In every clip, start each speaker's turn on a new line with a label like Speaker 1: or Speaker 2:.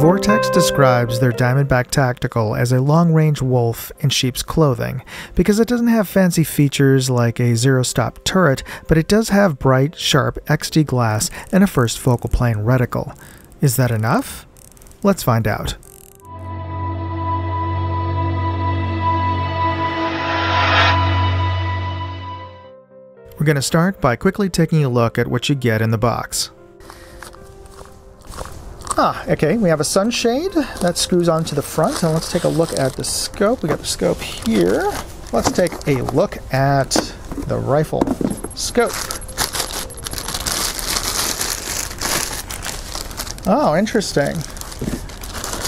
Speaker 1: Vortex describes their Diamondback Tactical as a long range wolf in sheep's clothing because it doesn't have fancy features like a zero stop turret, but it does have bright, sharp XD glass and a first focal plane reticle. Is that enough? Let's find out. We're going to start by quickly taking a look at what you get in the box. Ah, okay, we have a sunshade that screws onto the front. And let's take a look at the scope. We got the scope here. Let's take a look at the rifle scope. Oh, interesting.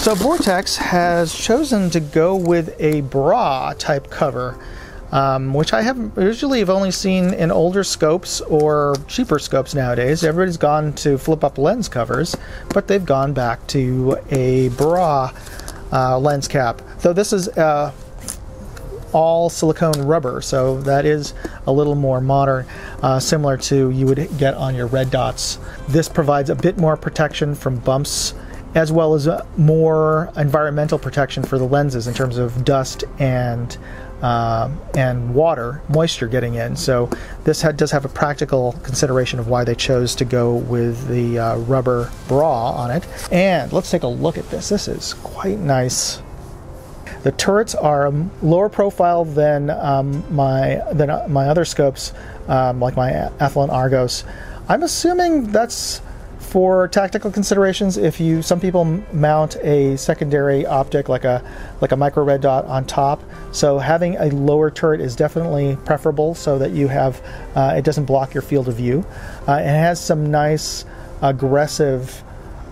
Speaker 1: So Vortex has chosen to go with a bra type cover um, which I have usually have only seen in older scopes or cheaper scopes nowadays. Everybody's gone to flip up lens covers, but they've gone back to a bra uh, lens cap. Though this is uh, all silicone rubber, so that is a little more modern, uh, similar to you would get on your red dots. This provides a bit more protection from bumps as well as uh, more environmental protection for the lenses in terms of dust and uh, and water, moisture getting in. So this had, does have a practical consideration of why they chose to go with the uh, rubber bra on it. And let's take a look at this. This is quite nice. The turrets are lower profile than um, my than uh, my other scopes, um, like my Athlon Argos. I'm assuming that's for tactical considerations, if you some people mount a secondary optic like a like a micro red dot on top, so having a lower turret is definitely preferable so that you have uh, it doesn't block your field of view. Uh, it has some nice aggressive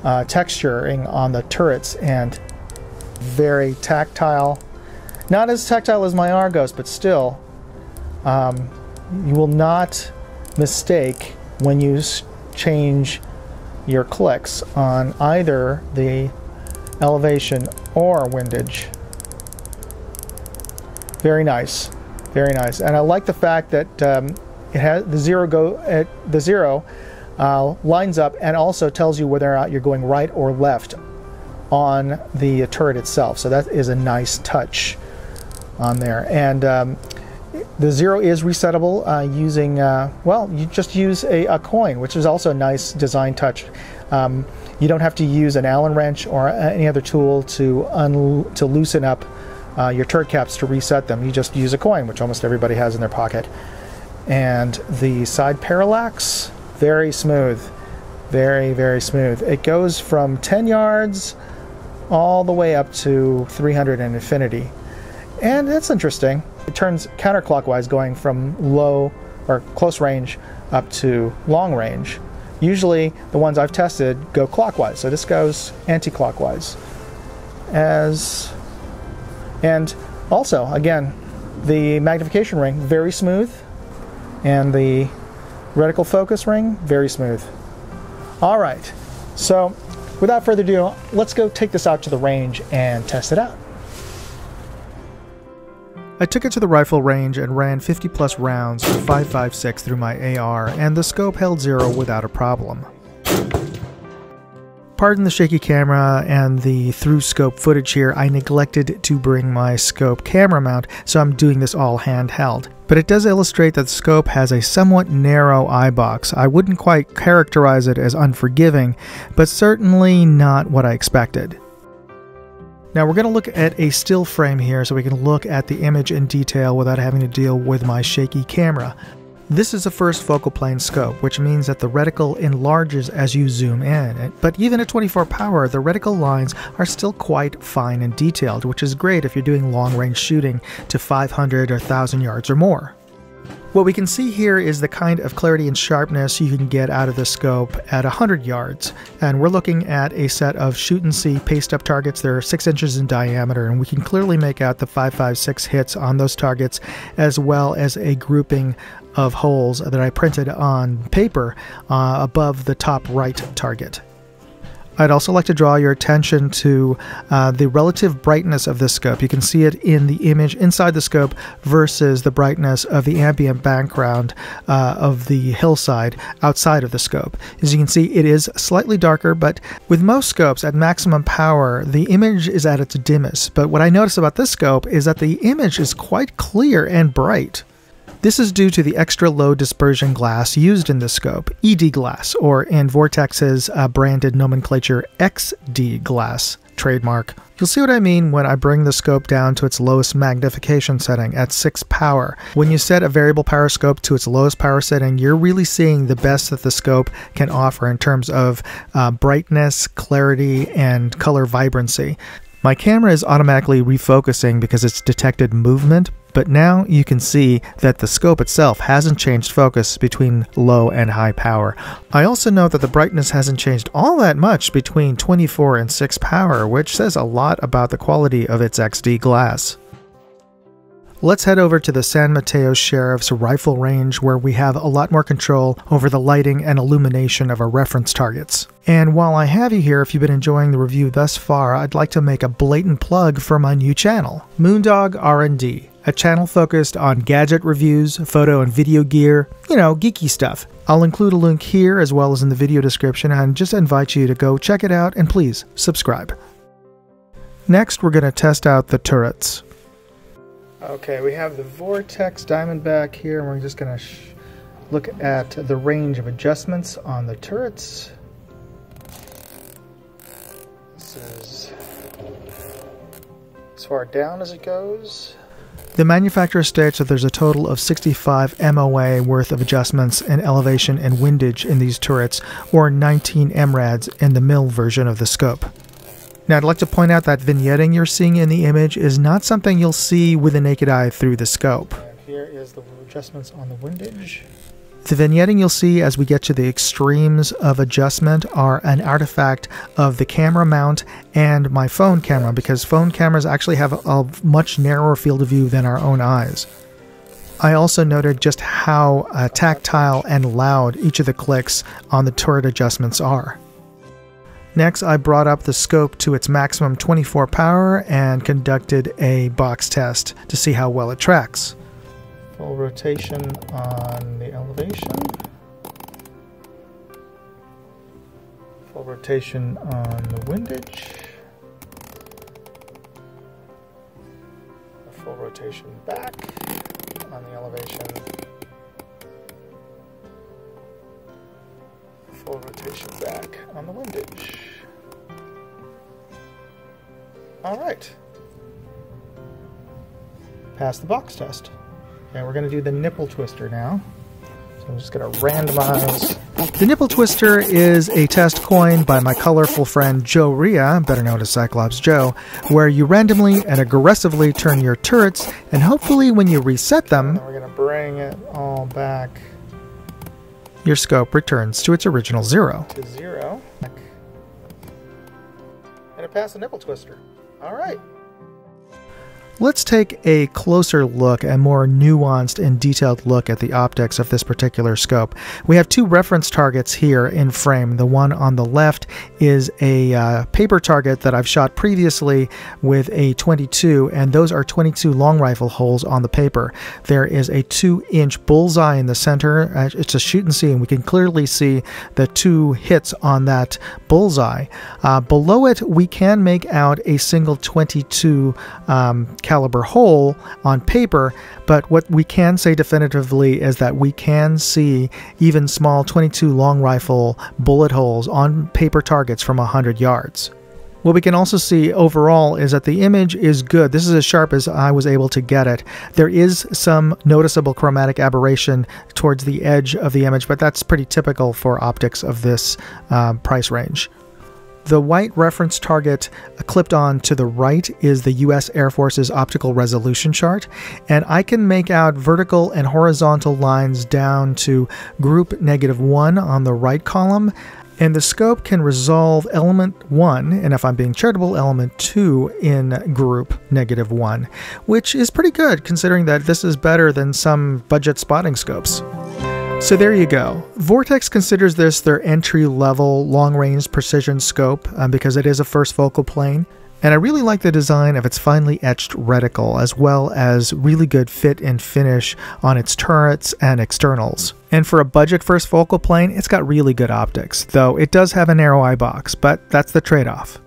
Speaker 1: uh, texturing on the turrets and very tactile. Not as tactile as my Argos, but still, um, you will not mistake when you change your clicks on either the elevation or windage. Very nice, very nice. And I like the fact that um, it has the zero go at the zero uh, lines up and also tells you whether or not you're going right or left on the turret itself. So that is a nice touch on there. And um, the zero is resettable uh, using, uh, well, you just use a, a, coin, which is also a nice design touch. Um, you don't have to use an Allen wrench or any other tool to, un- to loosen up uh, your turret caps to reset them. You just use a coin, which almost everybody has in their pocket. And the side parallax, very smooth. Very, very smooth. It goes from 10 yards all the way up to 300 and infinity. And it's interesting. It turns counterclockwise going from low or close range up to long range. Usually the ones I've tested go clockwise, so this goes anti-clockwise. As and also again, the magnification ring very smooth, and the reticle focus ring very smooth. All right, so without further ado, let's go take this out to the range and test it out. I took it to the rifle range and ran 50 plus rounds with 5.56 through my AR, and the scope held zero without a problem. Pardon the shaky camera and the through scope footage here, I neglected to bring my scope camera mount, so I'm doing this all handheld. But it does illustrate that the scope has a somewhat narrow eye box. I wouldn't quite characterize it as unforgiving, but certainly not what I expected. Now we're going to look at a still frame here so we can look at the image in detail without having to deal with my shaky camera. This is a first focal plane scope, which means that the reticle enlarges as you zoom in. But even at 24 power, the reticle lines are still quite fine and detailed, which is great if you're doing long range shooting to 500 or 1000 yards or more. What we can see here is the kind of clarity and sharpness you can get out of the scope at 100 yards. And we're looking at a set of shoot and see paste up targets. They're 6 inches in diameter, and we can clearly make out the 556 hits on those targets, as well as a grouping of holes that I printed on paper uh, above the top right target. I'd also like to draw your attention to uh, the relative brightness of this scope. You can see it in the image inside the scope versus the brightness of the ambient background uh, of the hillside outside of the scope. As you can see, it is slightly darker, but with most scopes at maximum power, the image is at its dimmest. But what I notice about this scope is that the image is quite clear and bright. This is due to the extra low dispersion glass used in the scope, ED glass, or in Vortex's uh, branded nomenclature, XD glass trademark. You'll see what I mean when I bring the scope down to its lowest magnification setting at 6 power. When you set a variable power scope to its lowest power setting, you're really seeing the best that the scope can offer in terms of uh, brightness, clarity, and color vibrancy. My camera is automatically refocusing because it's detected movement, but now you can see that the scope itself hasn't changed focus between low and high power. I also note that the brightness hasn't changed all that much between 24 and 6 power, which says a lot about the quality of its XD glass. Let's head over to the San Mateo Sheriff's rifle range where we have a lot more control over the lighting and illumination of our reference targets. And while I have you here, if you've been enjoying the review thus far, I'd like to make a blatant plug for my new channel, Moondog R&D, a channel focused on gadget reviews, photo and video gear, you know, geeky stuff. I'll include a link here as well as in the video description and just invite you to go check it out and please subscribe. Next, we're going to test out the turrets. Okay, we have the Vortex Diamondback here, and we're just going to look at the range of adjustments on the turrets. This is as far down as it goes. The manufacturer states that there's a total of 65 MOA worth of adjustments in elevation and windage in these turrets, or 19 MRADs in the mil version of the scope. Now, I'd like to point out that vignetting you're seeing in the image is not something you'll see with the naked eye through the scope. And here is the adjustments on the windage. The vignetting you'll see as we get to the extremes of adjustment are an artifact of the camera mount and my phone camera because phone cameras actually have a, a much narrower field of view than our own eyes. I also noted just how uh, tactile and loud each of the clicks on the turret adjustments are. Next, I brought up the scope to its maximum 24 power and conducted a box test to see how well it tracks. Full rotation on the elevation. Full rotation on the windage. Full rotation back on the elevation. Back on the windage. All right. Pass the box test. And we're going to do the nipple twister now. So I'm just going to randomize. The nipple twister is a test coined by my colorful friend Joe Ria, better known as Cyclops Joe, where you randomly and aggressively turn your turrets, and hopefully when you reset them, we're going to bring it all back your scope returns to its original zero. To zero. And it passed the nipple twister. All right. Let's take a closer look, a more nuanced and detailed look at the optics of this particular scope. We have two reference targets here in frame. The one on the left is a uh, paper target that I've shot previously with a 22, and those are 22 long rifle holes on the paper. There is a 2 inch bullseye in the center. It's a shoot and see, and we can clearly see the two hits on that bullseye. Uh, below it, we can make out a single 22 um, caliber hole on paper, but what we can say definitively is that we can see even small 22 long rifle bullet holes on paper targets from 100 yards. What we can also see overall is that the image is good. This is as sharp as I was able to get it. There is some noticeable chromatic aberration towards the edge of the image, but that's pretty typical for optics of this uh, price range. The white reference target uh, clipped on to the right is the US Air Force's optical resolution chart, and I can make out vertical and horizontal lines down to group negative 1 on the right column, and the scope can resolve element 1, and if I'm being charitable, element 2 in group negative 1, which is pretty good considering that this is better than some budget spotting scopes. So there you go. Vortex considers this their entry level long range precision scope um, because it is a first focal plane. And I really like the design of its finely etched reticle, as well as really good fit and finish on its turrets and externals. And for a budget first focal plane, it's got really good optics, though it does have a narrow eye box, but that's the trade off.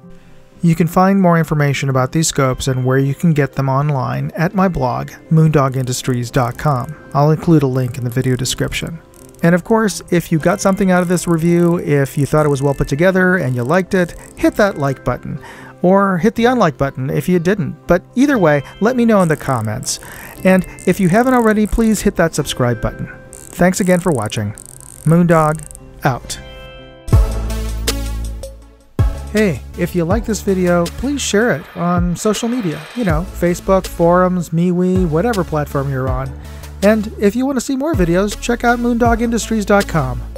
Speaker 1: You can find more information about these scopes and where you can get them online at my blog, moondogindustries.com. I'll include a link in the video description. And of course, if you got something out of this review, if you thought it was well put together and you liked it, hit that like button or hit the unlike button if you didn't. But either way, let me know in the comments. And if you haven't already, please hit that subscribe button. Thanks again for watching. Moondog, out. Hey, if you like this video, please share it on social media. You know, Facebook, forums, MeWe, whatever platform you're on. And if you want to see more videos, check out moondogindustries.com.